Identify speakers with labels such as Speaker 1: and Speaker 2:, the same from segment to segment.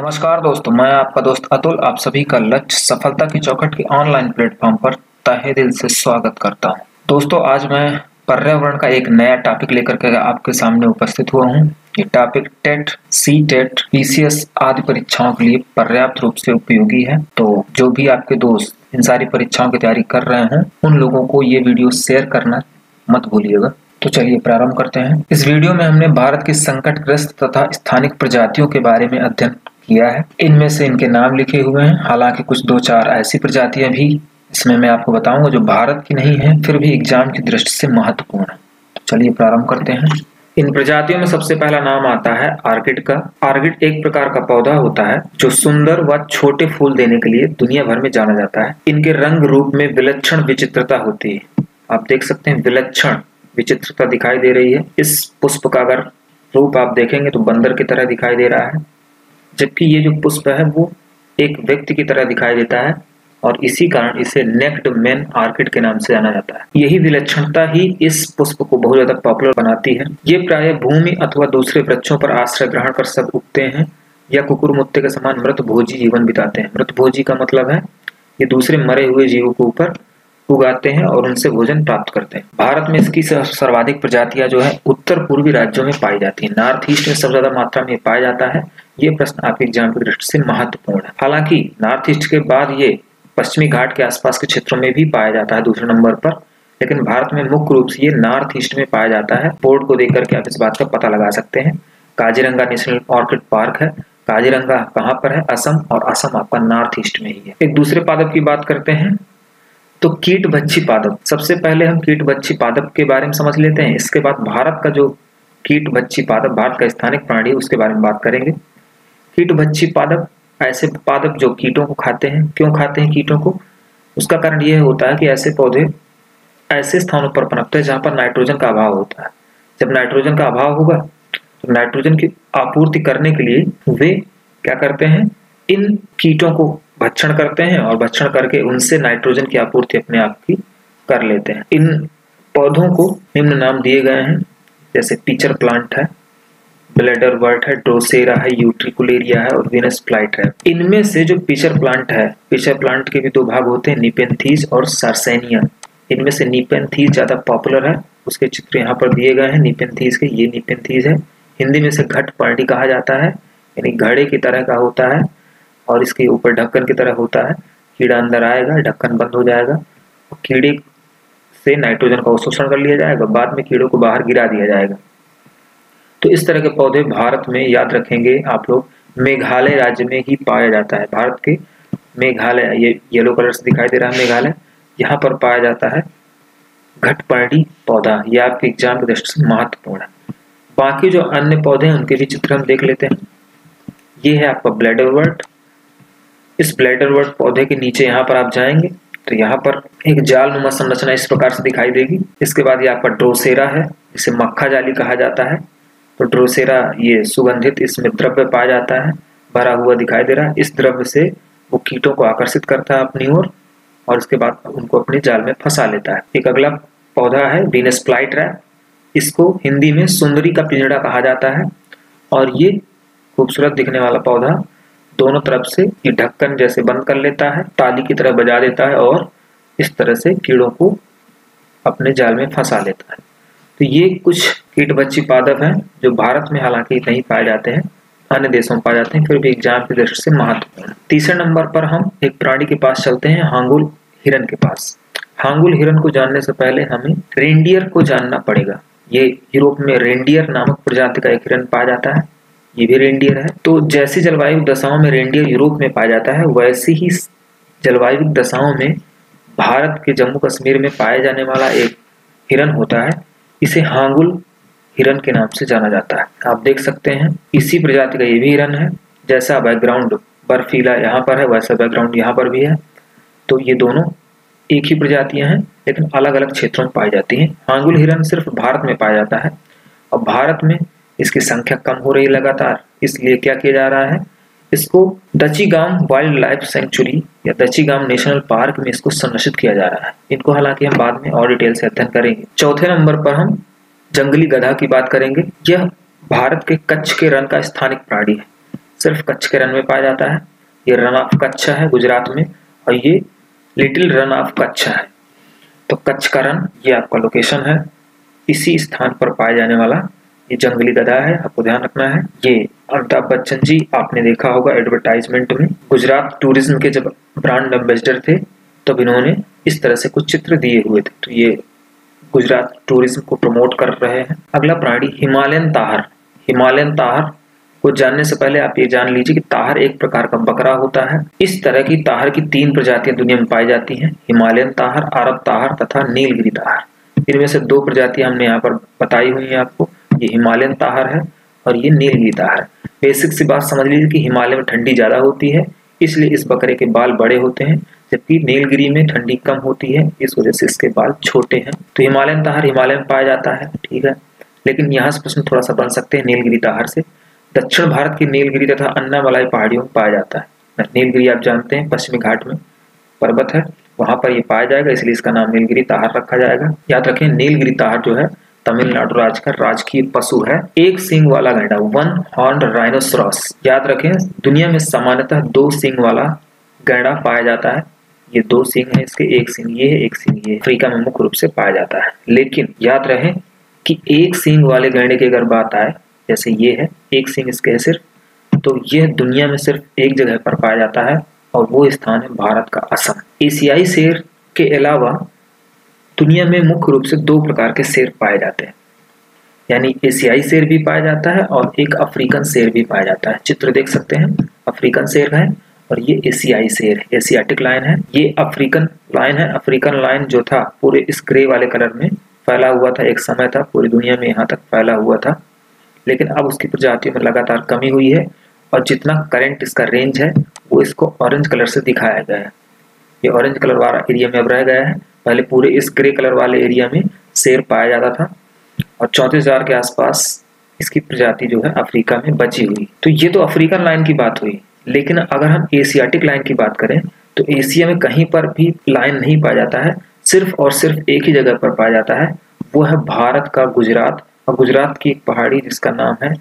Speaker 1: नमस्कार दोस्तों, मैं आपका दोस्त अतुल आप सभी का लक्ष्य सफलता की चौखट के ऑनलाइन प्लेटफॉर्म पर तहे दिल से स्वागत करता हूँ। दोस्तों, आज मैं पर्यावरण का एक नया टॉपिक लेकर के आपके सामने उपस्थित हुआ हूँ। ये topic TET C TET PCS आदि परीक्षाओं के लिए पर्याप्त रूप से उपयोगी है तो जो भी आपके दोस्त इन सारी परीक्षाओं की तैयारी कर रहे हैं, उन लोगों को ये वीडियो शेयर करना मत भूलिएगा तो चलिए प्रारंभ करते हैं इस वीडियो में हमने भारत की संकटग्रस्त तथा स्थानिक प्रजातियों के बारे में अध्ययन किया है। इनमें से इनके नाम लिखे हुए हैं। हालाँकि कुछ दो चार ऐसी प्रजातियाँ भी इसमें मैं आपको बताऊँगा जो भारत की नहीं है, फिर भी एग्ज़ाम की दृष्टि से महत्वपूर्ण है। तो चलिए प्रारंभ करते हैं। इन प्रजातियों में सबसे पहला नाम आता है आर्किड का। आर्किड एक प्रकार का पौधा होता है, जो सुंदर व छोटे फूल देने के लिए दुनिया भर में जाना जाता है। इनके रंग रूप में विलक्षण विचित्रता होती है। आप देख सकते हैं विलक्षण विचित्रता दिखाई दे रही है। इस पुष्प का अगर रूप आप देखेंगे तो बंदर की तरह दिखाई दे रहा है। जबकि ये जो पुष्प है, वो एक व्यक्ति की तरह दिखाई देता है और इसी कारण इसे नेक्ड मैन आर्किड के नाम से जाना जाता है। यही विलक्षणता ही इस पुष्प को बहुत ज़्यादा पॉपुलर बनाती है। ये प्राय भूमि अथवा दूसरे वृक्षों पर आश्रय ग्रहण कर सब उगते हैं या कुकुर मुत्ते के समान मृत भोजी जीवन बिताते हैं। मृत भोजी का मतलब है, ये दूसरे मरे हुए जीवों के ऊपर उगाते हैं और उनसे भोजन प्राप्त करते हैं। भारत में इसकी सर्वाधिक प्रजातियाँ जो है, उत्तर पूर्वी राज्यों में पाई जाती है। नॉर्थ ईस्ट में सबसे ज़्यादा मात्रा में पाया जाता है। ये प्रश्न आपके एग्ज़ाम की दृष्टि से महत्वपूर्ण है। हालाँकि, नॉर्थ ईस्ट के बाद ये पश्चिमी घाट के आसपास के क्षेत्रों में भी पाया जाता है दूसरे नंबर पर, लेकिन भारत में मुख्य रूप से ये नॉर्थ ईस्ट में पाया जाता है। बोर्ड को देख करके आप इस बात का पता लगा सकते हैं। काजीरंगा नेशनल ऑर्किड पार्क है। काजीरंगा कहाँ पर है? असम, और असम आपका नॉर्थ ईस्ट में ही है। एक दूसरे पादप की बात करते हैं तो कीट बच्ची पादप। सबसे पहले हम कीट बच्ची पादप के बारे में समझ लेते हैं। इसके बाद भारत का जो कीट बच्ची पादप, भारत का स्थानिक प्राणी उसके बारे में बात करेंगे। कीट बच्ची पादप ऐसे पादप जो कीटों को खाते हैं। क्यों खाते हैं कीटों को? उसका कारण यह होता है कि ऐसे पौधे ऐसे स्थानों पर पनपते हैं जहाँ पर नाइट्रोजन का अभाव होता है। जब नाइट्रोजन का अभाव होगा तो नाइट्रोजन की आपूर्ति करने के लिए वे क्या करते हैं? इन कीटों को भक्षण करते हैं और भक्षण करके उनसे नाइट्रोजन की आपूर्ति अपने आप की कर लेते हैं। इन पौधों को निम्न नाम दिए गए हैं, जैसे पीचर प्लांट है ब्लेडर वर्ट है ड्रोसेरा है यूट्रिकुलेरिया है और विनस प्लाइट है। इनमें से जो पीचर प्लांट है पीचर प्लांट के भी दो भाग होते हैं निपेंथीज और सार्सेनिया इनमें से निपेंथीज ज़्यादा पॉपुलर है, उसके चित्र यहाँ पर दिए गए हैं निपेंथीज के, ये निपेंथीज है। हिंदी में से घट पार्टी कहा जाता है, यानी घड़े की तरह का होता है और इसके ऊपर ढक्कन की तरह होता है। कीड़ा अंदर आएगा, ढक्कन बंद हो जाएगा कीड़े से नाइट्रोजन का शोषण कर लिया जाएगा, बाद में कीड़ों को बाहर गिरा दिया जाएगा। तो इस तरह के पौधे भारत में याद रखेंगे आप लोग। मेघालय राज्य में ही पाया जाता है। भारत के मेघालय, ये येलो कलर से दिखाई दे रहा है मेघालय, यहाँ पर पाया जाता है घटपर्णी पौधा। ये आपके एग्ज़ाम की दृष्टि से महत्वपूर्ण है। बाकी जो अन्य पौधे हैं, उनके भी चित्र हम देख लेते हैं। ये है आपका ब्लैडर वर्ट इस ब्लैडर वर्ट पौधे के नीचे यहाँ पर आप जाएँगे तो यहाँ पर एक जाल नुमा संरचना इस प्रकार से दिखाई देगी। इसके बाद ये आपका ड्रोसेरा है जिसे मक्खा जाली कहा जाता है। तो ड्रोसेरा ये सुगंधित इसमें द्रव्य पाया जाता है, भरा हुआ दिखाई दे रहा है। इस द्रव्य से वो कीटों को आकर्षित करता है अपनी ओर और उसके बाद उनको अपने जाल में फंसा लेता है। एक अगला पौधा है बीनस प्लाइट इसको हिंदी में सुंदरी का पिंजड़ा कहा जाता है और ये खूबसूरत दिखने वाला पौधा दोनों तरफ़ से ये ढक्कन जैसे बंद कर लेता है ताली की तरह बजा देता है और इस तरह से कीड़ों को अपने जाल में फंसा लेता है। तो ये कुछ कीट बच्ची पादप हैं, जो भारत में हालाँकि नहीं पाए जाते हैं, अन्य देशों में पाए जाते हैं, फिर भी एग्ज़ाम की दृष्टि से महत्वपूर्ण तीसरे नंबर पर हम एक प्राणी के पास चलते हैं, हांगुल हिरन के पास। हांगुल हिरन को जानने से पहले हमें रेंडियर को जानना पड़ेगा। ये यूरोप में रेंडियर नामक प्रजाति का एक हिरन पाया जाता है, ये भी रेंडियर है। तो जैसी जलवायु दशाओं में रेंडियर यूरोप में पाया जाता है, वैसी ही जलवायु दशाओं में भारत के जम्मू कश्मीर में पाया जाने वाला एक हिरन होता है। इसे हांगुल हिरन के नाम से जाना जाता है। आप देख सकते हैं, इसी प्रजाति का ये भी हिरन है, जैसा बैकग्राउंड बर्फीला यहाँ पर है, वैसा बैकग्राउंड यहाँ पर भी है। तो ये दोनों एक ही प्रजातियाँ हैं, लेकिन अलग अलग क्षेत्रों में पाई जाती हैं। हांगुल हिरन सिर्फ़ भारत में पाया जाता है, और भारत में इसकी संख्या कम हो रही लगातार। इसलिए क्या किया जा रहा है, इसको दची गाँव वाइल्ड लाइफ सेंचुरी या दची गाँव नेशनल पार्क में इसको संरक्षित किया जा रहा है। इनको हालाँकि हम बाद में और डिटेल से अध्ययन करेंगे। चौथे नंबर पर हम जंगली गधा की बात करेंगे, यह भारत के कच्छ के रन का स्थानिक प्राणी है। सिर्फ़ कच्छ के रन में पाया जाता है। ये रन ऑफ़ कच्छ है गुजरात में, और ये लिटिल रन ऑफ़ कच्छ है। तो कच्छ का रन ये आपका लोकेशन है। इसी स्थान पर पाया जाने वाला ये जंगली गधा है, आपको ध्यान रखना है। ये अमिताभ बच्चन जी, आपने देखा होगा एडवर्टाइजमेंट में, गुजरात टूरिज़्म के जब ब्रांड एम्बेसडर थे, तब तो इन्होंने इस तरह से कुछ चित्र दिए हुए थे। तो ये गुजरात टूरिज़्म को प्रमोट कर रहे हैं। अगला प्राणी, हिमालयन ताहर। हिमालयन ताहर को जानने से पहले आप ये जान लीजिए कि ताहर एक प्रकार का बकरा होता है। इस तरह की ताहर की तीन प्रजातियाँ दुनिया में पाई जाती हैं। हिमालयन ताहर, अरब ताहर तथा नीलगिरी ताहर। इनमें से दो प्रजातियाँ हमने यहाँ पर बताई हुई हैं आपको। ये हिमालयन ताहर है और ये नीलगिरी ताहर। बेसिक सी बात समझ लीजिए कि हिमालय में ठंडी ज़्यादा होती है, इसलिए इस बकरे के बाल बड़े होते हैं। जबकि नीलगिरी में ठंडी कम होती है, इस वजह से इसके बाल छोटे हैं। तो हिमालयन ताहर हिमालय में पाया जाता है, ठीक है? लेकिन यहाँ से प्रश्न थोड़ा सा बन सकते हैं नीलगिरी ताहर से। दक्षिण भारत की नीलगिरी तथा अन्नामलाई पहाड़ियों में पाया जाता है। नीलगिरी आप जानते हैं, पश्चिमी घाट में पर्वत है, वहाँ पर ये पाया जाएगा, इसलिए इसका नाम नीलगिरी ताहर रखा जाएगा। याद रखें, नीलगिरी ताहर जो है, तमिलनाडु राज्य का राजकीय पशु है। एक सिंग वाला गैंडा, वन हॉर्न राइनोसरस। याद रखें, दुनिया में सामान्यतः दो सिंग वाला गैंडा पाया जाता है। ये दो सिंग है इसके, एक सिंग ये है, एक सिंग ये अफ्रीका में मुख्य रूप से पाया जाता है। लेकिन याद रहे कि एक सिंग वाले गैंडे की अगर बात आए, जैसे ये है, एक सिंह इसके है सिर्फ़ तो यह दुनिया में सिर्फ़ एक जगह पर पाया जाता है और वो स्थान है भारत का असम। एशियाई शेर के अलावा दुनिया में मुख्य रूप से दो प्रकार के शेर पाए जाते हैं। यानी एशियाई शेर भी पाया जाता है और एक अफ्रीकन शेर भी पाया जाता है। चित्र देख सकते हैं, अफ्रीकन शेर है और ये एशियाई शेर, एशियाटिक लाइन है। ये अफ्रीकन लाइन है। अफ्रीकन लाइन जो था, पूरे इस ग्रे वाले कलर में फैला हुआ था। एक समय था, पूरी दुनिया में यहाँ तक फैला हुआ था। लेकिन अब उसकी प्रजातियों में लगातार कमी हुई है और जितना करंट इसका रेंज है, वो इसको ऑरेंज कलर से दिखाया गया है। ये ऑरेंज कलर वाला एरिया में अब रह गया है। पहले पूरे इस ग्रे कलर वाले एरिया में शेर पाया जाता था और चौंतीस हज़ार के आसपास इसकी प्रजाति जो है अफ्रीका में बची हुई। तो ये तो अफ्रीकन लाइन की बात हुई। लेकिन अगर हम एशियाटिक लाइन की बात करें तो एशिया में कहीं पर भी लाइन नहीं पाया जाता है। सिर्फ़ और सिर्फ़ एक ही जगह पर पाया जाता है। वो है भारत का गुजरात। और गुजरात की एक पहाड़ी जिसका नाम है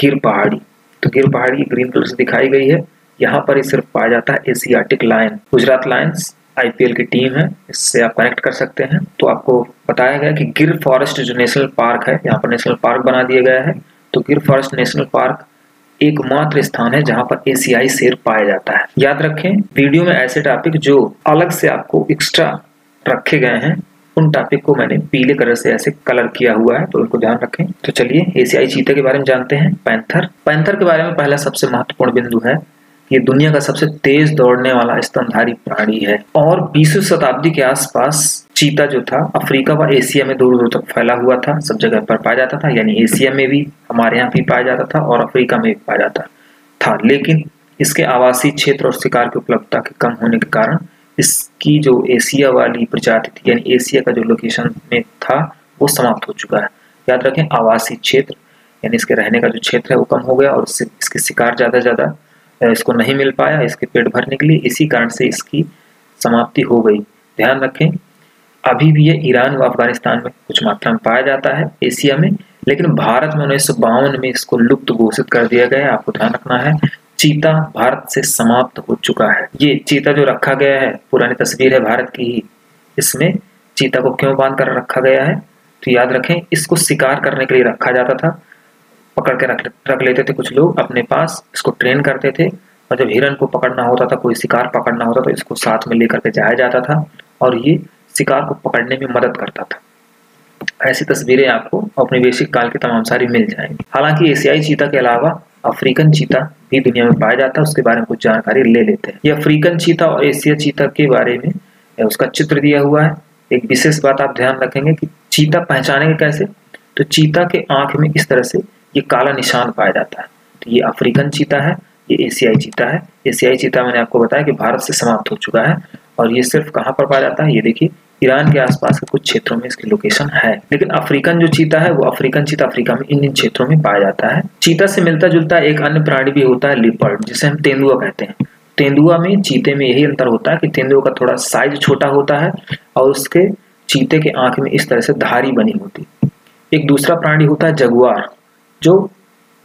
Speaker 1: गिर पहाड़ी। तो गिर पहाड़ी ग्रीन कलर से दिखाई गई है। यहाँ पर ही सिर्फ़ पाया जाता है Asiatic lion Gujarat lions IPL की टीम है। इससे आप कनेक्ट कर सकते हैं। तो आपको बताया गया कि गिर फॉरेस्ट जो नेशनल पार्क है, यहाँ पर नेशनल पार्क बना दिया गया है। तो गिर फॉरेस्ट नेशनल पार्क एकमात्र स्थान है जहाँ पर एशियाई शेर पाया जाता है। याद रखें, वीडियो में ऐसे टॉपिक जो अलग से आपको एक्स्ट्रा रखे गए हैं, उन टॉपिक को मैंने पीले कलर से ऐसे कलर किया हुआ है तो उनको ध्यान रखें। तो चलिए एशियाई चीते के बारे में जानते हैं। पैंथर पैंथर के बारे में पहला सबसे महत्वपूर्ण बिंदु है, ये दुनिया का सबसे तेज दौड़ने वाला स्तनधारी प्राणी है। और बीसवीं शताब्दी के आसपास चीता जो था, अफ्रीका व एशिया में दूर दूर तक फैला हुआ था, सब जगह पर पाया जाता था, यानी एशिया में भी, हमारे यहाँ भी पाया जाता था और अफ्रीका में भी पाया जाता था। लेकिन इसके आवासीय क्षेत्र और शिकार की उपलब्धता के कम होने के कारण इसकी जो एशिया वाली प्रजाति थी, यानी एशिया का जो लोकेशन में था, वो समाप्त हो चुका है। याद रखें, आवासीय क्षेत्र, यानी इसके रहने का जो क्षेत्र है, वो कम हो गया और इसके शिकार ज़्यादा ज़्यादा इसको नहीं मिल पाया, इसके पेट भरने के लिए इसी कारण से इसकी समाप्ति हो गई। ध्यान रखें अभी भी ये ईरान व अफ़गानिस्तान में कुछ मात्रा में पाया जाता है, एशिया में। लेकिन भारत में उन्नीस सौ बावन में इसको लुप्त घोषित कर दिया गया है आपको ध्यान रखना है। चीता भारत से समाप्त हो चुका है। ये चीता जो रखा गया है, पुरानी तस्वीर है भारत की ही। इसमें चीता को क्यों बाँध कर रखा गया है? तो याद रखें, इसको शिकार करने के लिए रखा जाता था। पकड़ के रख रख लेते थे कुछ लोग अपने पास, इसको ट्रेन करते थे। और जब हिरन को पकड़ना होता था, कोई शिकार पकड़ना होता तो इसको साथ में लेकर के जाया जाता था। और ये शिकार को पकड़ने में मदद करता था। ऐसी तस्वीरें आपको अपने बेसिक काल के तमाम सारी मिल जाएँगी। हालाँकि एशियाई चीता के अलावा अफ्रीकन चीता भी दुनिया में पाया जाता है, उसके बारे में कुछ जानकारी ले लेते हैं। ये अफ्रीकन चीता और एशिया चीता के बारे में उसका चित्र दिया हुआ है। एक विशेष बात आप ध्यान रखेंगे कि चीता पहचानेंगे कैसे? तो चीता के आँख में इस तरह से ये काला निशान पाया जाता है। तो ये अफ्रीकन चीता है, ये एशियाई चीता है। एशियाई चीता मैंने आपको बताया कि भारत से समाप्त हो चुका है, और ये सिर्फ़ कहाँ पर पाया जाता है? ये देखिए ईरान के आसपास के कुछ क्षेत्रों में इसकी लोकेशन है। लेकिन अफ्रीकन जो चीता है, वो अफ्रीकन चीता अफ्रीका में इन इन क्षेत्रों में पाया जाता है। चीता से मिलता जुलता एक अन्य प्राणी भी होता है लिपर्ड जिसे हम तेंदुआ कहते हैं। तेंदुआ में चीते में यही अंतर होता है कि तेंदुआ का थोड़ा साइज़ छोटा होता है और उसके चीते के आँख में इस तरह से धारी बनी होती एक दूसरा प्राणी होता है जगुआर, जो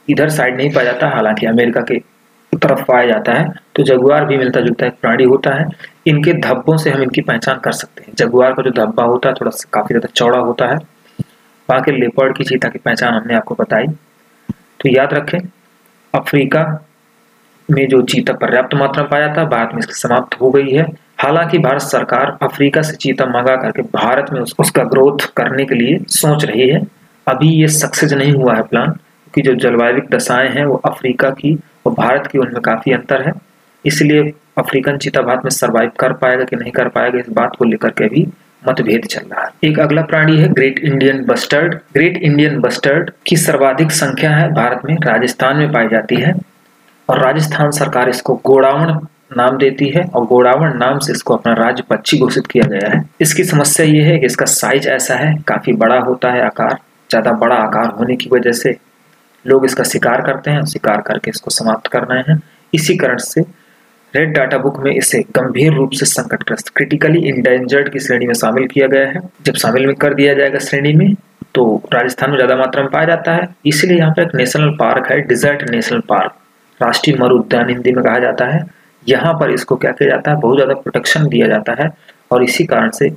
Speaker 1: इधर साइड नहीं पाया जाता, हालाँकि अमेरिका के तरफ़ पाया जाता है। तो जगुआर भी मिलता जुलता एक प्राणी होता है। इनके धब्बों से हम इनकी पहचान कर सकते हैं। जगुआर का जो धब्बा होता है, थोड़ा सा काफ़ी ज़्यादा चौड़ा होता है। बाकी लेपर्ड की चीता की पहचान हमने आपको बताई। तो याद रखें, अफ्रीका में जो चीता पर्याप्त मात्रा में पाया था भारत में इसकी समाप्त हो गई है। हालाँकि भारत सरकार अफ्रीका से चीता मंगा करके भारत में उसका ग्रोथ करने के लिए सोच रही है। अभी ये सक्सेस नहीं हुआ है प्लान, क्योंकि जो जलवायु दशाएँ हैं, वो अफ्रीका की और भारत की उनमें काफ़ी अंतर है। इसलिए अफ्रीकन चीता भारत में सर्वाइव कर पाएगा कि नहीं कर पाएगा, इस बात को लेकर के भी मतभेद चल रहा है। एक अगला प्राणी है great Indian bustard great Indian bustard की सर्वाधिक संख्या है भारत में, राजस्थान में पाई जाती है। और राजस्थान सरकार इसको गोड़ावण नाम देती है और गोड़ावण नाम से इसको अपना राज्य पक्षी घोषित किया गया है। इसकी समस्या ये है कि इसका साइज़ ऐसा है, काफ़ी बड़ा होता है आकार, ज़्यादा बड़ा आकार होने की वजह से लोग इसका शिकार करते हैं, शिकार करके इसको समाप्त कर रहे हैं। इसी कारण से रेड डाटा बुक में इसे गंभीर रूप से संकटग्रस्त क्रिटिकली इंडेंजर्ड की श्रेणी में शामिल किया गया है। जब शामिल में कर दिया जाएगा श्रेणी में तो राजस्थान में ज़्यादा मात्रा में पाया जाता है। इसलिए यहाँ पे एक नेशनल पार्क है डिजर्ट नेशनल पार्क राष्ट्रीय मरु उद्यान हिंदी में कहा जाता है। यहाँ पर इसको क्या किया जाता है? बहुत ज़्यादा प्रोटेक्शन दिया जाता है और इसी कारण से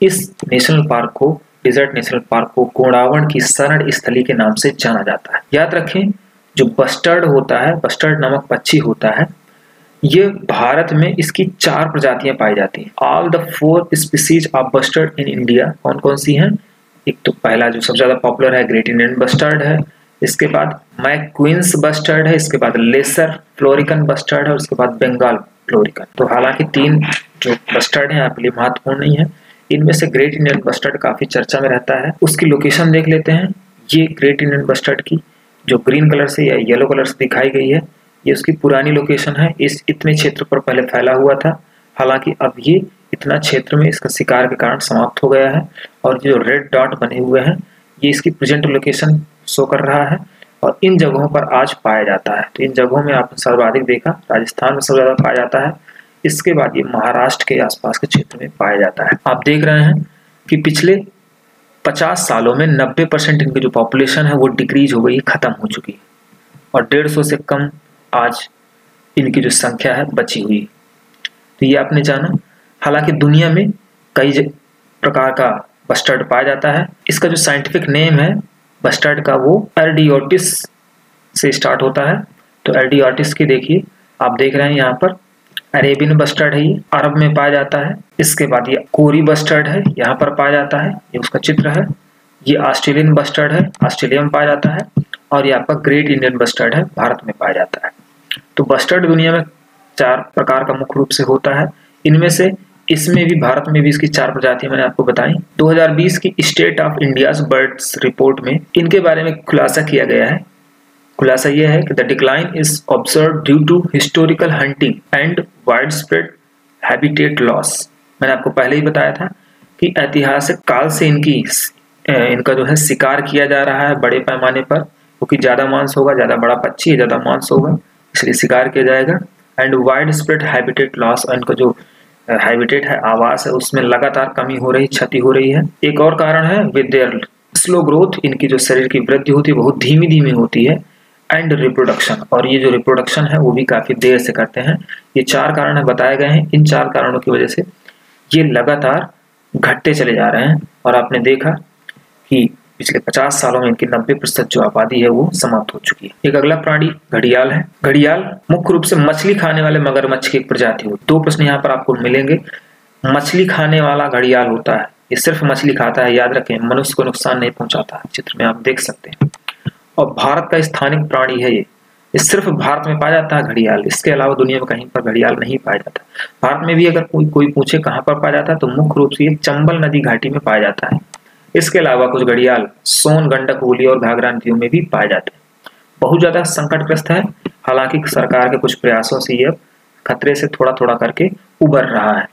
Speaker 1: इस नेशनल पार्क को डिजर्ट नेशनल पार्क को कोड़ावण की शरण स्थली के नाम से जाना जाता है। याद रखें, जो बस्टर्ड होता है बस्टर्ड नामक पक्षी होता है ये भारत में इसकी चार प्रजातियाँ पाई जाती हैं। All the four species of bustard in India कौन कौन सी हैं? एक तो पहला जो सबसे ज़्यादा पॉपुलर है ग्रेट इंडियन बस्टर्ड है। इसके बाद मैक्विंस बस्टर्ड है। इसके बाद लेसर फ्लोरिकन बस्टर्ड है। और उसके बाद बंगाल फ्लोरिकन तो हालाँकि तीन जो बस्टर्ड है, आपके लिए महत्वपूर्ण नहीं है। इनमें से ग्रेट इंडियन बस्टर्ड काफ़ी चर्चा में रहता है। उसकी लोकेशन देख लेते हैं। ये ग्रेट इंडियन बस्टर्ड की जो ग्रीन कलर से या येलो कलर से दिखाई गई है। ये उसकी पुरानी लोकेशन है। इस इतने क्षेत्र पर पहले फैला हुआ था। हालाँकि अब ये इतना क्षेत्र में इसका शिकार के कारण समाप्त हो गया है और जो रेड डॉट बने हुए हैं, ये इसकी प्रेजेंट लोकेशन शो कर रहा है और इन जगहों पर आज पाया जाता है। तो इन जगहों में आपने सर्वाधिक देखा, राजस्थान में सबसे ज़्यादा पाया जाता है। इसके बाद ये महाराष्ट्र के आसपास के क्षेत्र में पाया जाता है। आप देख रहे हैं कि पिछले 50 सालों में 90 परसेंट इनकी जो पॉपुलेशन है, वो डिक्रीज हो गई, खत्म हो चुकी है। और डेढ़ सौ से कम आज इनकी जो संख्या है, बची हुई। तो ये आपने जाना। हालाँकि दुनिया में कई प्रकार का बस्टर्ड पाया जाता है। इसका जो साइंटिफिक नेम है, बस्टर्ड का वो एर्डियोटिस से स्टार्ट होता है। तो एर्डियोटिस की देखिए, आप देख रहे हैं यहाँ पर, अरेबियन बस्टर्ड है ये, अरब में पाया जाता है। इसके बाद ये कोरी बस्टर्ड है, यहाँ पर पाया जाता है। ये उसका चित्र है। ये ऑस्ट्रेलियन बस्टर्ड है, ऑस्ट्रेलिया में पाया जाता है। और ये आपका ग्रेट इंडियन बस्टर्ड है, भारत में पाया जाता है। तो बस्टर्ड दुनिया में चार प्रकार का मुख्य रूप से होता है। इनमें से इसमें भी, भारत में भी इसकी चार प्रजातियाँ मैंने आपको बताई। 2020 की state of India birds report में इनके बारे में खुलासा किया गया है। खुलासा यह है कि the decline is observe due to historical hunting and wide spread habitat loss मैंने आपको पहले ही बताया था कि ऐतिहासिक काल से इनकी इनका जो है शिकार किया जा रहा है बड़े पैमाने पर, क्योंकि ज़्यादा मांस होगा, ज़्यादा बड़ा पक्षी, ज़्यादा मांस होगा। इसलिए शिकार किया जाएगा। And wide spread habitat loss इनका जो हैबिटेट है, आवास है, उसमें लगातार कमी हो रही, क्षति हो रही है। एक और कारण है विद देयर स्लो ग्रोथ इनकी जो शरीर की वृद्धि होती है, बहुत धीमी धीमी होती है एंड रिप्रोडक्शन और ये जो रिप्रोडक्शन है, वो भी काफ़ी देर से करते हैं। ये चार कारण बताए गए हैं। इन चार कारणों की वजह से ये लगातार घटते चले जा रहे हैं। और आपने देखा कि पिछले 50 सालों में इनकी 90 प्रतिशत जो आबादी है वो समाप्त हो चुकी है। एक अगला प्राणी, घड़ियाल है। घड़ियाल मुख्य रूप से मछली खाने वाले मगरमच्छ की एक प्रजाति हो। दो प्रश्न यहाँ पर आपको मिलेंगे। मछली खाने वाला घड़ियाल होता है। ये सिर्फ़ मछली खाता है, याद रखें, मनुष्य को नुकसान नहीं पहुंचाता चित्र में आप देख सकते हैं। और भारत का स्थानिक प्राणी है ये। ये सिर्फ़ भारत में पाया जाता है घड़ियाल। इसके अलावा दुनिया में कहीं पर घड़ियाल नहीं पाया जाता भारत में भी अगर कोई कोई पूछे कहाँ पर पाया जाता है तो मुख्य रूप से ये चंबल नदी घाटी में पाया जाता है। इसके अलावा कुछ घड़ियाल सोन, गंडक, होली और घाघरा नदियों में भी पाए जाते हैं। बहुत ज़्यादा संकटग्रस्त है, हालाँकि सरकार के कुछ प्रयासों से यह खतरे से थोड़ा थोड़ा करके उबर रहा है।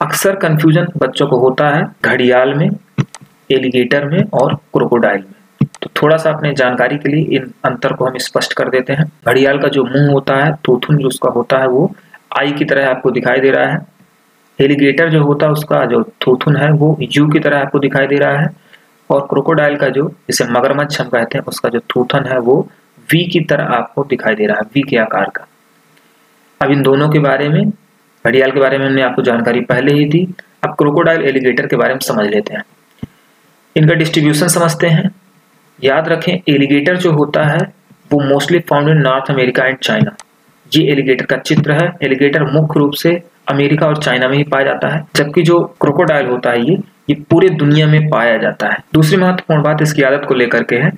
Speaker 1: अक्सर कंफ्यूजन बच्चों को होता है घड़ियाल में एलिगेटर में और क्रोकोडाइल में। तो थोड़ा सा अपने जानकारी के लिए इन अंतर को हम स्पष्ट कर देते हैं। घड़ियाल का जो मुँह होता है तोथुन जो उसका होता है वो आई की तरह आपको दिखाई दे रहा है। एलिगेटर जो होता है उसका जो थूथुन है, वो यू की तरह आपको दिखाई दे रहा है। और क्रोकोडाइल का जो जिसे मगरमच्छ हम कहते हैं, उसका जो थूथन है, वो वी की तरह आपको दिखाई दे रहा है वी के आकार का। अब इन दोनों के बारे में, घड़ियाल के बारे में हमने आपको जानकारी पहले ही दी। अब क्रोकोडाइल एलिगेटर के बारे में समझ लेते हैं। इनका डिस्ट्रीब्यूशन समझते हैं। याद रखें, एलिगेटर जो होता है, वो mostly found in North America and China. ये एलिगेटर का चित्र है। एलिगेटर मुख्य रूप से अमेरिका और चाइना में ही पाया जाता है, जबकि जो क्रोकोडाइल होता है ये ये पूरे दुनिया में पाया जाता है। दूसरी महत्वपूर्ण बात इसकी आदत को लेकर के है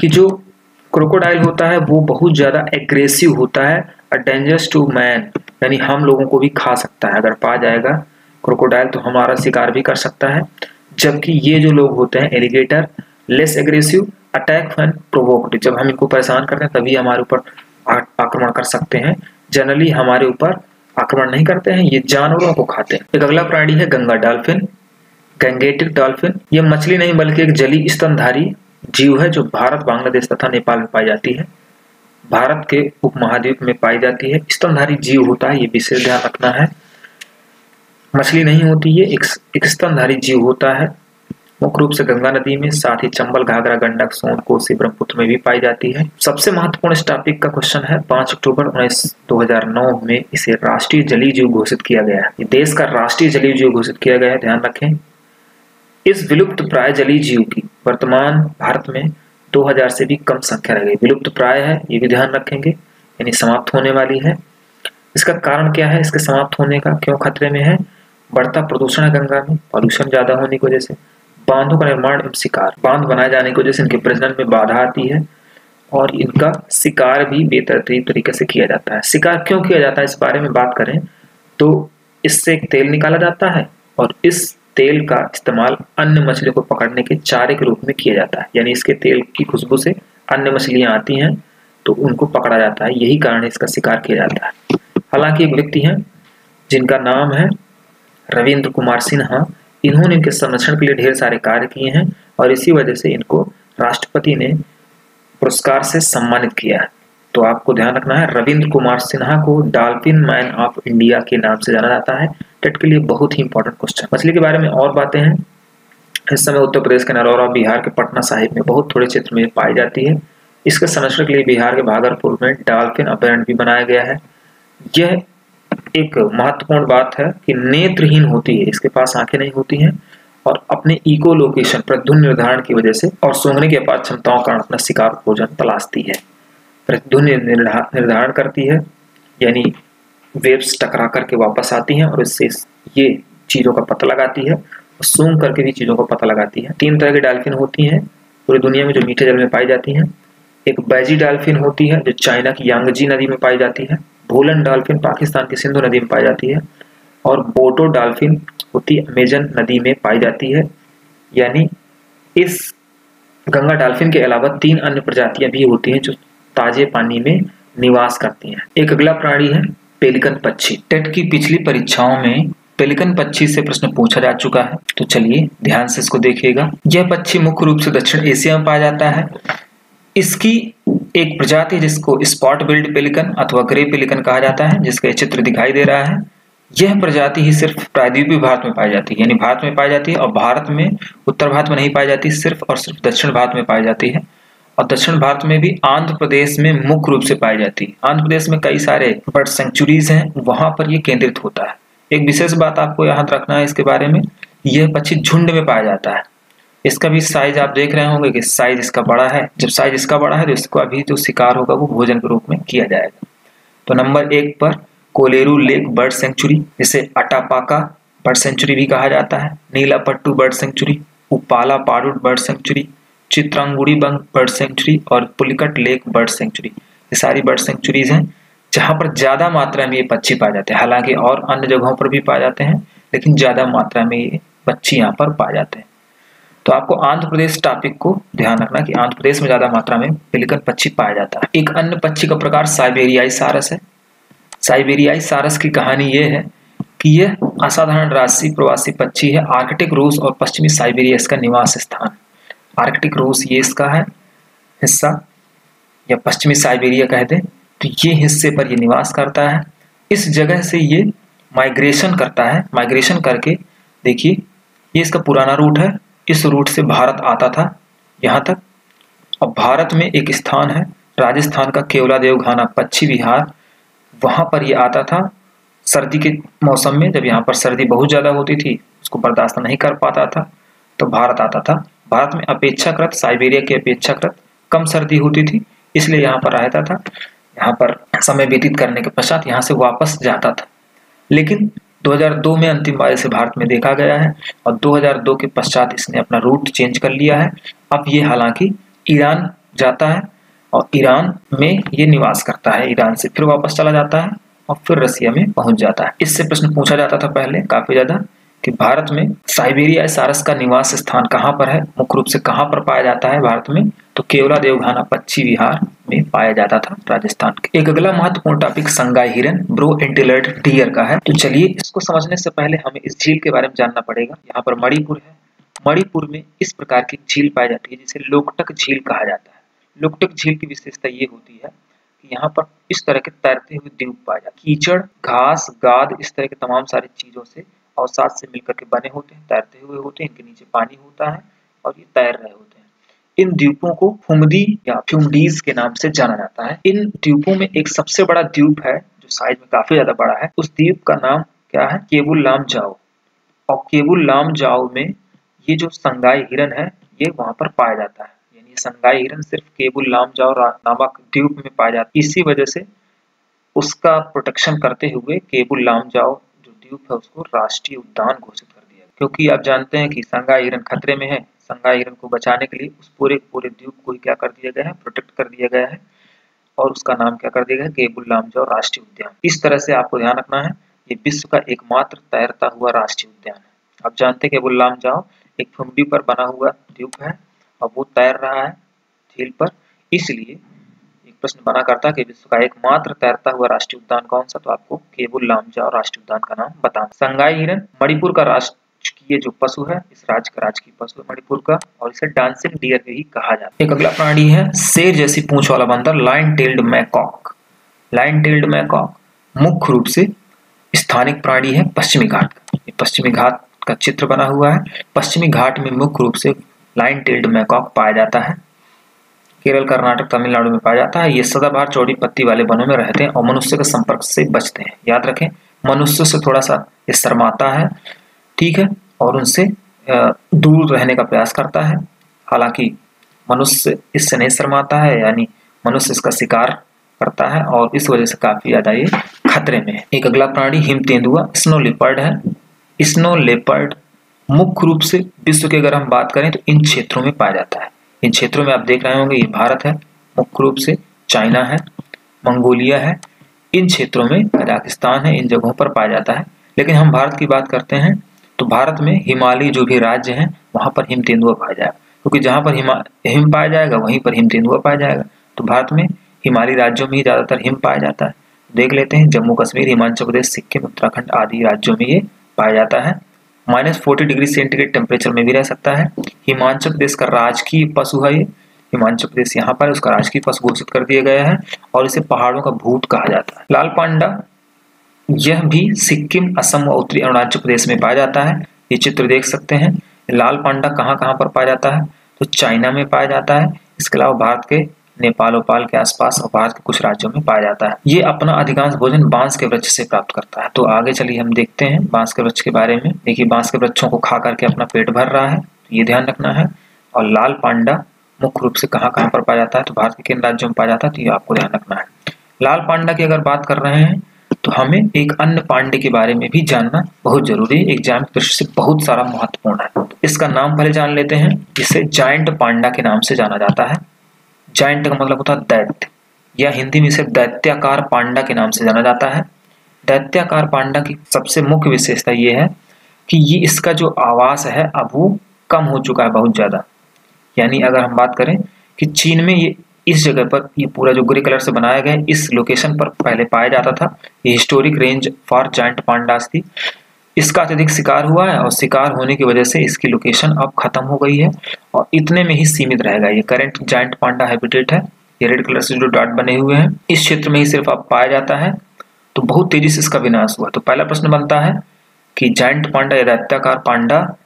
Speaker 1: कि जो क्रोकोडाइल होता है, वो बहुत ज़्यादा एग्रेसिव होता है अ डेंजरस टू मैन यानी हम लोगों को भी खा सकता है। अगर पा जाएगा क्रोकोडाइल तो हमारा शिकार भी कर सकता है। जबकि ये जो लोग होते हैं alligator less aggressive attack than provoked जब हम इनको परेशान करते हैं, तभी हमारे ऊपर आक्रमण कर सकते हैं। जनरली हमारे ऊपर आक्रमण नहीं करते हैं ये जानवरों को खाते हैं। एक अगला प्राणी है गंगा डॉल्फिन गंगेटिक डॉल्फिन। ये मछली नहीं बल्कि एक जली स्तनधारी जीव है जो भारत बांग्लादेश तथा नेपाल में पाई जाती है। भारत के उपमहाद्वीप में पाई जाती है। स्तनधारी जीव होता है ये विशेष ध्यान रखना है। मछली नहीं होती एक, एक स्तनधारी जीव होता है। मुख्य रूप से गंगा नदी में साथ ही चंबल, घाघरा, गंडक, सोन, कोसी, ब्रह्मपुत्र में भी पाई जाती है। सबसे महत्वपूर्ण इस टॉपिक का क्वेश्चन है 5 अक्टूबर उन्नीस 2009 में इसे राष्ट्रीय जलीय जीव घोषित किया गया है। देश का राष्ट्रीय जलीय जीव घोषित किया गया है, ध्यान रखें। इस विलुप्त प्राय जलीय जीव की वर्तमान भारत में 2000 से भी कम संख्या रह गई। विलुप्त प्राय है, ये भी ध्यान रखेंगे, यानी समाप्त होने वाली है। इसका कारण क्या है? इसके समाप्त होने का क्यों खतरे में है? बढ़ता प्रदूषण है गंगा में पॉल्यूशन ज़्यादा होने की वजह से। बांधों का निर्माण एवं शिकार। बाँध बनाए जाने की वजह से इनके प्रजनन में बाधा आती है और इनका शिकार भी बेतरतीब तरीके से किया जाता है। शिकार क्यों किया जाता है? इस बारे में बात करें तो इससे एक तेल निकाला जाता है और इस तेल का इस्तेमाल अन्य मछलियों को पकड़ने के चारे के रूप में किया जाता है। यानी इसके तेल की खुशबू से अन्य मछलियाँ आती हैं तो उनको पकड़ा जाता है। यही कारण इसका शिकार किया जाता है। हालाँकि एक व्यक्ति हैं जिनका नाम है रविंद्र कुमार सिन्हा। इन्होंने इनके संरक्षण के लिए ढेर सारे कार्य किए हैं और इसी वजह से इनको राष्ट्रपति ने पुरस्कार से सम्मानित किया है। तो आपको ध्यान रखना है, रविंद्र कुमार सिन्हा को डॉल्फिन मैन ऑफ़ इंडिया के नाम से जाना जाता है। टेट के लिए बहुत ही इंपॉर्टेंट क्वेश्चन मछली के बारे में और बातें हैं। इस समय उत्तर प्रदेश के नरौरा, बिहार के पटना साहिब में बहुत थोड़े क्षेत्र में पाई जाती है। इसके संरक्षण के लिए बिहार के भागलपुर में डॉल्फिन अभ्यारण्य भी बनाया गया है। यह एक महत्वपूर्ण बात है कि नेत्रहीन होती है, इसके पास आँखें नहीं होती हैं और अपने इको लोकेशन प्रध्वन निर्धारण की वजह से और सूंघने के अपार क्षमताओं कारण अपना शिकार भोजन तलाशती है। प्रध्वन निर्धारण करती है, यानी वेव्स टकरा करके वापस आती हैं और इससे ये चीज़ों का पता लगाती है और सूंघ करके भी चीज़ों का पता लगाती है। तीन तरह की डाल्फिन होती हैं, पूरी दुनिया में जो मीठे जल में पाई जाती हैं। एक बैजी डाल्फिन होती है, जो चाइना की यांगजी नदी में पाई जाती है। भोलन डॉल्फिन पाकिस्तान की सिंधु नदी में पाई जाती है और बोटो डॉल्फिन होती अमेजन नदी में पाई जाती है। यानी इस गंगा डॉल्फिन के अलावा तीन अन्य प्रजातियाँ भी होती हैं जो ताजे पानी में निवास करती हैं। एक अगला प्राणी है पेलिकन पक्षी। टेट की पिछली परीक्षाओं में पेलिकन पक्षी से प्रश्न पूछा जा चुका है। तो चलिए ध्यान से इसको देखिएगा। यह पक्षी मुख्य रूप से दक्षिण एशिया में पाया जाता है। इसकी एक प्रजाति जिसको स्पॉट बिल्ड पेलिकन अथवा ग्रे पेलिकन कहा जाता है, जिसका चित्र दिखाई दे रहा है, यह प्रजाति ही सिर्फ़ प्रायद्वीपीय भारत में पाई जाती है। यानी भारत में पाई जाती है और भारत में, उत्तर भारत में नहीं पाई जाती, सिर्फ़ और सिर्फ़ दक्षिण भारत में पाई जाती है। और दक्षिण भारत में भी आंध्र प्रदेश में मुख्य रूप से पाई जाती है। आंध्र प्रदेश में कई सारे बर्ड सेंचुरीज हैं, वहाँ पर यह केंद्रित होता है। एक विशेष बात आपको याद रखना है इसके बारे में, यह पक्षी झुंड में पाया जाता है। इसका भी साइज़ आप देख रहे होंगे कि साइज़ इसका बड़ा है। जब साइज़ इसका बड़ा है तो इसको अभी जो शिकार होगा, वो भोजन के रूप में किया जाएगा। तो नंबर एक पर कोलेरू लेक बर्ड सेंचुरी जिसे अटापाका बर्ड सेंचुरी भी कहा जाता है। Nelapattu bird sanctuary Uppalapadu bird sanctuary Chitrangudi बंग बर्ड सेंचुरी और पुलिकट लेक बर्ड सेंचुरी ये सारी बर्ड सेंचुरीज हैं, जहाँ पर ज़्यादा मात्रा में ये पक्षी पाए जाते हैं। हालाँकि और अन्य जगहों पर भी पाए जाते हैं, लेकिन ज़्यादा मात्रा में ये पक्षी यहाँ पर पाए जाते हैं। तो आपको आंध्र प्रदेश टॉपिक को ध्यान रखना कि आंध्र प्रदेश में ज़्यादा मात्रा में पेलिकन पक्षी पाया जाता है। एक अन्य पक्षी का प्रकार साइबेरियाई सारस है। साइबेरियाई सारस की कहानी यह है कि यह असाधारण राशि प्रवासी पक्षी है। आर्कटिक रूस और पश्चिमी साइबेरिया इसका निवास स्थान आर्कटिक रूस ये इसका है हिस्सा, या पश्चिमी साइबेरिया कहते तो ये हिस्से पर ये निवास करता है। इस जगह से ये माइग्रेशन करता है। माइग्रेशन करके देखिए, ये इसका पुराना रूट है। इस रूट से भारत आता था, यहाँ तक। और भारत में एक स्थान है, राजस्थान का केवला देव घाना पश्चिम बिहार वहाँ पर ये आता था, सर्दी के मौसम में, जब यहाँ पर सर्दी बहुत ज़्यादा होती थी, उसको बर्दाश्त नहीं कर पाता था तो भारत आता था। भारत में अपेक्षाकृत, साइबेरिया की अपेक्षाकृत कम सर्दी होती थी, इसलिए यहाँ पर रहता था। यहाँ पर समय व्यतीत करने के पश्चात यहाँ से वापस जाता था। लेकिन 2002 में अंतिम बार इसे भारत में देखा गया है और 2002 के पश्चात इसने अपना रूट चेंज कर लिया है। अब ये हालाँकि ईरान जाता है और ईरान में ये निवास करता है। ईरान से फिर वापस चला जाता है और फिर रसिया में पहुँच जाता है। इससे प्रश्न पूछा जाता था पहले, काफ़ी ज़्यादा कि भारत में साइबेरिया सारस का निवास स्थान कहाँ पर है? मुख्य रूप से कहाँ पर पाया जाता है भारत में? तो केवला देवघाना पश्चिम विहार में पाया जाता था, राजस्थान के। एक अगला महत्वपूर्ण टॉपिक संगाई हिरन, ब्रो एंटिलर्ड डियर का है। तो चलिए, इसको समझने से पहले हमें इस झील के बारे में जानना पड़ेगा। यहाँ पर मणिपुर है। मणिपुर में इस प्रकार की झील पाई जाती है, जिसे लोकटक झील कहा जाता है। लोकटक झील की विशेषता ये होती है कि यहाँ पर इस तरह के तैरते हुए द्वीप पाए जाते कीचड़, घास, गाद, इस तरह के तमाम सारी चीज़ों से और साथ से मिलकर के बने होते हैं, तैरते हुए होते हैं, इनके नीचे पानी होता है और ये तैर रहे होते हैं। इन द्वीपों को फुमदी या फ्यूमडीज के नाम से जाना जाता है। इन द्वीपों में एक सबसे बड़ा द्वीप है, जो साइज़ में काफ़ी ज़्यादा बड़ा है, उस द्वीप का नाम क्या है? केबुल लाम जाओ और केबुल लाम जाओ में ये जो संगाई हिरन है, ये वहाँ पर पाया जाता है। यानी संगाई हिरन सिर्फ़ केबुल लाम जाओ नामक द्वीप में पाया जाता है। इसी वजह से उसका प्रोटेक्शन करते हुए केबुल लाम जाओ द्वीप है उसको राष्ट्रीय उद्यान घोषित कर दिया क्योंकि आप जानते हैं कि संगाई हिरन खतरे में है। संगाई हिरन को बचाने के लिए उस पूरे पूरे द्वीप को क्या कर दिया गया है? प्रोटेक्ट कर दिया गया है। और उसका नाम क्या कर दिया गया है? केबुल लामजाओ राष्ट्रीय उद्यान। इस तरह से आपको ध्यान रखना है। ये विश्व का एकमात्र तैरता हुआ राष्ट्रीय उद्यान है। आप जानते हैं केबुल लामजाओ एक फुमडी पर बना हुआ द्वीप है। और वो तैर रहा है झील पर। इसलिए प्रश्न बना करता कि विश्व का एकमात्र तैरता हुआ राष्ट्रीय उद्यान कौन सा? तो आपको केबुल लामजाओ राष्ट्रीय उद्यान का नाम बताना संगाई हिरन, मणिपुर का राष्ट्र की ये जो पशु है, इस राज्य का राजकीय पशु है मणिपुर का, और इसे डांसिंग डियर भी कहा जाता है। एक अगला प्राणी है, शेर जैसी पूंछ वाला बंदर lion tailed macaque. Lion tailed macaque मुख्य रूप से स्थानिक प्राणी है, पश्चिमी घाट का। पश्चिमी घाट का चित्र बना हुआ है। पश्चिमी घाट में मुख्य रूप से लाइन टेल्ड मैकॉक पाया जाता है। केरल, कर्नाटक, तमिलनाडु में पाया जाता है। ये सदाबहार चौड़ी पत्ती वाले वनों में रहते हैं और मनुष्य के संपर्क से बचते हैं। याद रखें, मनुष्य से थोड़ा सा ये शर्माता है, ठीक है, और उनसे दूर रहने का प्रयास करता है। हालाँकि मनुष्य इससे नहीं शर्माता है, यानी मनुष्य इसका शिकार करता है और इस वजह से काफ़ी ज़्यादा ये खतरे में है। एक अगला प्राणी, हिम तेंदुआ, स्नो लेपर्ड है। स्नो लेपर्ड मुख्य रूप से विश्व की अगर हम बात करें तो इन क्षेत्रों में पाया जाता है। इन क्षेत्रों में आप देख रहे होंगे, ये भारत है, मुख्य रूप से चाइना है, मंगोलिया है, इन क्षेत्रों में कजाकिस्तान है, इन जगहों पर पाया जाता है। लेकिन हम भारत की बात करते हैं तो भारत में हिमालय जो भी राज्य हैं, वहाँ पर हिम तेंदुआ पाया जाएगा। क्योंकि जहाँ पर हिमा, हिम पाया जाएगा, वहीं पर हिम तेंदुआ पाया जाएगा। तो भारत में हिमालयी राज्यों में ही ज़्यादातर हिम पाया जाता है। देख लेते हैं जम्मू कश्मीर हिमाचल प्रदेश, सिक्किम, उत्तराखंड आदि राज्यों में ये पाया जाता है। Minus forty degree centigrade temperature में भी रह सकता है। हिमाचल प्रदेश का राजकीय पशु है हिमाचल प्रदेश यहाँ पर उसका राजकीय पशु घोषित कर दिया गया है और इसे पहाड़ों का भूत कहा जाता है। लाल पांडा, यह भी सिक्किम, असम व उत्तरी अरुणाचल प्रदेश में पाया जाता है। ये चित्र देख सकते हैं। लाल पांडा कहाँ कहाँ पर पाया जाता है? तो चाइना में पाया जाता है। इसके अलावा भारत के नेपाल ओपाल के आसपास और भारत के कुछ राज्यों में पाया जाता है। ये अपना अधिकांश भोजन बाँस के वृक्ष से प्राप्त करता है। तो आगे चलिए हम देखते हैं बाँस के वृक्ष के बारे में। देखिए, बाँस के वृक्षों को खा करके अपना पेट भर रहा है। तो ये ध्यान रखना है। और लाल पांडा मुख्य रूप से कहाँ कहाँ पर पाया जाता है? तो भारत के किन राज्यों में पाया जाता है? तो ये आपको ध्यान रखना है। लाल पांडा की अगर बात कर रहे हैं तो हमें एक अन्य पांडे के बारे में भी जानना बहुत ज़रूरी है। एग्ज़ाम की दृष्टि से बहुत सारा महत्वपूर्ण है। इसका नाम पहले जान लेते हैं। जिसे जाइंट पांडा के नाम से जाना जाता है। जाइंट का मतलब होता है दैत्य। या हिंदी में इसे दैत्याकार पांडा के नाम से जाना जाता है। दैत्याकार पांडा की सबसे मुख्य विशेषता ये है कि ये इसका जो आवास है, अब वो कम हो चुका है बहुत ज़्यादा। यानी अगर हम बात करें कि चीन में ये इस जगह पर ये पूरा जो ग्रे कलर से बनाया गया इस लोकेशन पर पहले पाया जाता था। ये historic range for giant pandas थी। इसका अत्यधिक शिकार हुआ है और शिकार होने की वजह से इसकी लोकेशन अब खत्म हो गई है और इतने में ही सीमित रहेगा। ये करंट जाइंट पांडा हैबिटेट है। ये रेड कलर से जो डॉट बने हुए हैं, इस क्षेत्र में ही सिर्फ़ अब पाया जाता है। तो बहुत तेज़ी से इसका विनाश हुआ। तो पहला प्रश्न बनता है कि जाइंट पांडा या दैत्याकार पांडा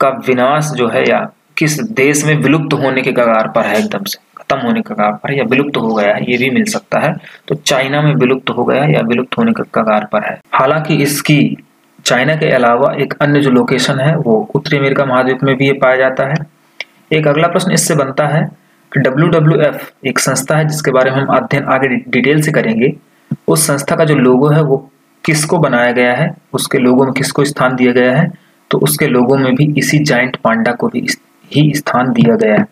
Speaker 1: का विनाश जो है या किस देश में विलुप्त होने के कगार पर है एकदम से? खत्म होने के कगार पर या विलुप्त हो गया है? ये भी मिल सकता है। तो चाइना में विलुप्त हो गया या विलुप्त होने के कगार पर है। हालाँकि इसकी चाइना के अलावा एक अन्य जो लोकेशन है, वो उत्तरी अमेरिका महाद्वीप में भी ये पाया जाता है। एक अगला प्रश्न इससे बनता है कि डब्ल्यू एक संस्था है, जिसके बारे में हम अध्ययन आगे डिटेल से करेंगे। उस संस्था का जो लोगो है, वो किसको बनाया गया है? उसके लोगों में किसको स्थान दिया गया है? तो उसके लोगों में भी इसी जाइंट पांडा को भी ही स्थान दिया गया है।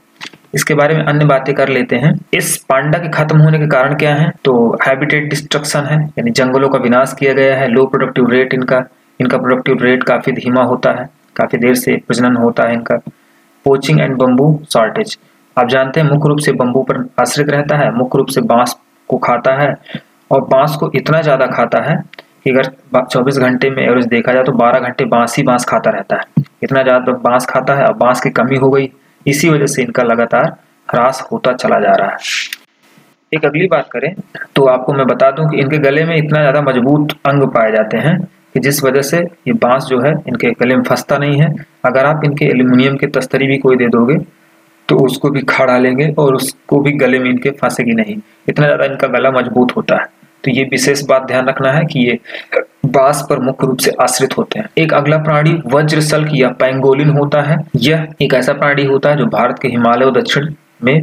Speaker 1: इसके बारे में अन्य बातें कर लेते हैं। इस पांडा के खत्म होने के कारण क्या है? तो हैबिटेट डिस्ट्रक्शन है, यानी जंगलों का विनाश किया गया है लो प्रोडक्टिव रेट इनका। इनका प्रोडक्टिव रेट काफ़ी धीमा होता है, काफ़ी देर से प्रजनन होता है इनका। पोचिंग एंड बम्बू शॉर्टेज आप जानते हैं, मुख्य रूप से बम्बू पर आश्रित रहता है, मुख्य रूप से बाँस को खाता है, और बाँस को इतना ज़्यादा खाता है कि अगर 24 घंटे में एवरेज देखा जाए तो 12 घंटे बाँस ही बाँस खाता रहता है। इतना ज़्यादा बाँस खाता है और बाँस की कमी हो गई, इसी वजह से इनका लगातार ह्रास होता चला जा रहा है। एक अगली बात करें तो आपको मैं बता दूँ कि इनके गले में इतना ज़्यादा मज़बूत अंग पाए जाते हैं कि जिस वजह से ये बाँस जो है, इनके गले में फंसता नहीं है। अगर आप इनके एल्यूमिनियम की तस्तरी भी कोई दे दोगे तो उसको भी खड़ा लेंगे और उसको भी गले में इनके फंसेगी नहीं। इतना ज़्यादा इनका गला मज़बूत होता है। तो ये विशेष बात ध्यान रखना है कि ये बाँस पर मुख्य रूप से आश्रित होते हैं। एक अगला प्राणी वज्र सल्क या पैंगोलिन होता है। यह एक ऐसा प्राणी होता है जो भारत के हिमालय और दक्षिण में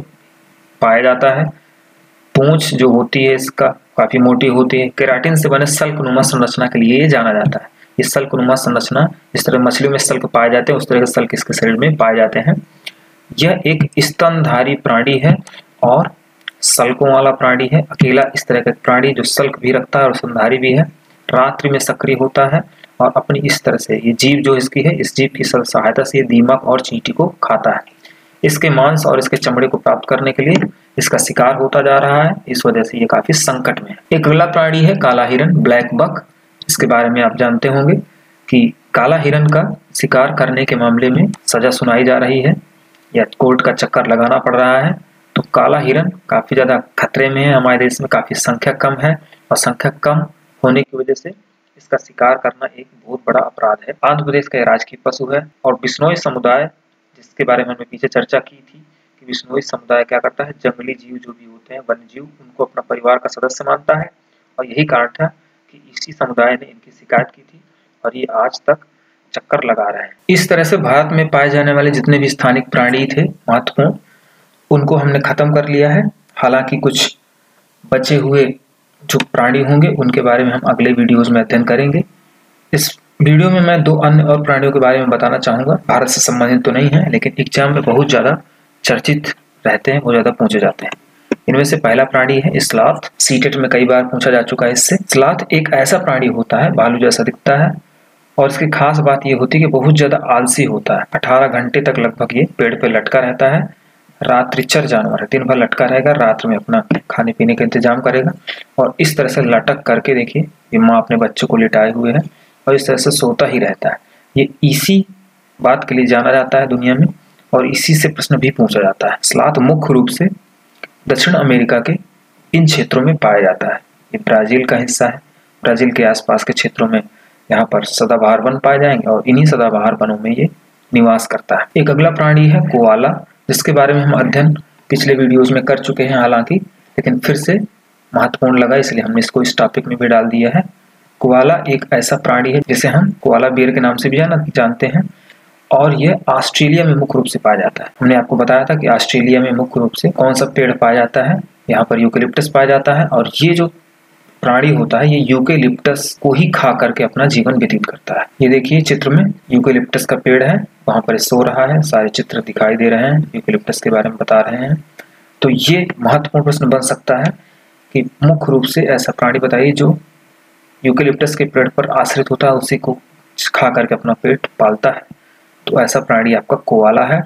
Speaker 1: पाया जाता है। पूंछ जो होती है, इसका काफ़ी मोटी होती है। केराटिन से बने सल्कनुमा संरचना के लिए जाना जाता है। ये सल्कनुमा संरचना, जिस तरह मछलियों में सल्क पाए जाते हैं, उस तरह के सल्क इसके शरीर में पाए जाते हैं। यह एक स्तनधारी प्राणी है और सल्कों वाला प्राणी है। अकेला इस तरह का प्राणी जो सल्क भी रखता है और स्तनधारी भी है। रात्रि में सक्रिय होता है और अपनी इस तरह से ये जीव जो इसकी है, इस जीव की सहायता से ये दीमक और चींटी को खाता है। इसके मांस और इसके चमड़े को प्राप्त करने के लिए इसका शिकार होता जा रहा है। इस वजह से ये काफ़ी संकट में है। एक अगला प्राणी है, काला हिरन, ब्लैक बक। इसके बारे में आप जानते होंगे कि काला हिरन का शिकार करने के मामले में सजा सुनाई जा रही है या कोर्ट का चक्कर लगाना पड़ रहा है। तो काला हिरन काफ़ी ज़्यादा खतरे में है, हमारे देश में काफ़ी संख्या कम है और संख्या कम होने की वजह से इसका शिकार करना एक बहुत बड़ा अपराध है। आंध्र प्रदेश का राजकीय पशु है और बिश्नोई समुदाय, जिसके बारे में हमने पीछे चर्चा की थी बिश्नोई समुदाय क्या करता है? जंगली जीव जो भी होते हैं वन्य जीव उनको अपना परिवार का सदस्य मानता है। और यही कारण था कि इसी समुदाय ने इनकी शिकायत की थी और ये आज तक चक्कर लगा रहे हैं। इस तरह से भारत में पाए जाने वाले जितने भी स्थानिक प्राणी थे महत्वपूर्ण उनको हमने खत्म कर लिया है। हालाँकि कुछ बचे हुए जो प्राणी होंगे, उनके बारे में हम अगले वीडियोज़ में अध्ययन करेंगे। इस वीडियो में मैं दो अन्य और प्राणियों के बारे में बताना चाहूँगा। भारत से संबंधित तो नहीं है, लेकिन एग्ज़ाम में बहुत ज़्यादा चर्चित रहते हैं बहुत ज़्यादा पूछे जाते हैं। इनमें से पहला प्राणी है स्लाथ। सीटेट में कई बार पूछा जा चुका है इससे। स्लाथ एक ऐसा प्राणी होता है, बालू जैसा दिखता है, और इसकी खास बात यह होती है कि बहुत ज़्यादा आलसी होता है। 18 घंटे तक लगभग ये पेड़ पे लटका रहता है। रात्रिचर जानवर है, दिन भर लटका रहेगा, रात में अपना खाने पीने का इंतज़ाम करेगा। और इस तरह से लटक करके देखिए, ये माँ अपने बच्चों को लिटाए हुए है, और इस तरह से सोता ही रहता है। ये इसी बात के लिए जाना जाता है दुनिया में और इसी से प्रश्न भी पूछा जाता है। स्लात मुख्य रूप से दक्षिण अमेरिका के इन क्षेत्रों में पाया जाता है। ये ब्राज़ील का हिस्सा है। ब्राज़ील के आसपास के क्षेत्रों में यहाँ पर सदाबहार वन पाए जाएँगे और इन्हीं सदाबहार वनों में ये निवास करता है। एक अगला प्राणी है कोआला, जिसके बारे में हम अध्ययन पिछले वीडियोस में कर चुके हैं हालाँकि, लेकिन फिर से महत्वपूर्ण लगा, इसलिए हमने इसको इस टॉपिक में भी डाल दिया है। कोआला एक ऐसा प्राणी है जिसे हम कोआला बियर के नाम से भी जाना जानते हैं। और यह ऑस्ट्रेलिया में मुख्य रूप से पाया जाता है। हमने आपको बताया था कि ऑस्ट्रेलिया में मुख्य रूप से कौन सा पेड़ पाया जाता है? यहाँ पर यूकेलिप्टस पाया जाता है और ये जो प्राणी होता है, ये यूकेलिप्टस को ही खा करके अपना जीवन व्यतीत करता है। ये देखिए चित्र में, यूकेलिप्टस का पेड़ है, वहाँ पर सो रहा है, सारे चित्र दिखाई दे रहे हैं, यूकेलिप्टस के बारे में बता रहे हैं। तो ये महत्वपूर्ण प्रश्न बन सकता है कि मुख्य रूप से ऐसा प्राणी बताइए जो यूकेलिप्टस के पेड़ पर आश्रित होता है, उसी को खा करके अपना पेट पालता है। तो ऐसा प्राणी आपका कोवाला है।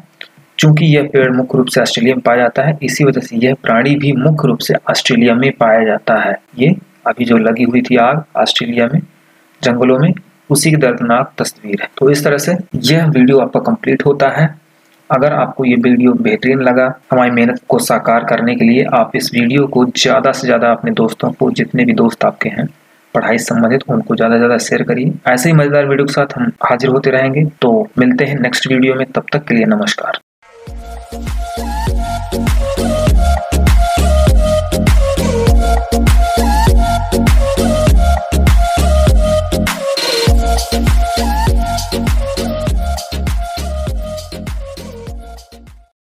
Speaker 1: चूँकि यह पेड़ मुख्य रूप से ऑस्ट्रेलिया में पाया जाता है, इसी वजह से यह प्राणी भी मुख्य रूप से ऑस्ट्रेलिया में पाया जाता है। ये अभी जो लगी हुई थी आग ऑस्ट्रेलिया में, जंगलों में, उसी की दर्दनाक तस्वीर है। तो इस तरह से यह वीडियो आपका कंप्लीट होता है। अगर आपको ये वीडियो बेहतरीन लगा, हमारी मेहनत को साकार करने के लिए आप इस वीडियो को ज़्यादा से ज़्यादा अपने दोस्तों को, जितने भी दोस्त आपके हैं पढ़ाई संबंधित उनको ज़्यादा से ज़्यादा शेयर करिए। ऐसे ही मज़ेदार वीडियो के साथ हम हाजिर होते रहेंगे। तो मिलते हैं नेक्स्ट वीडियो में। तब तक के लिए नमस्कार।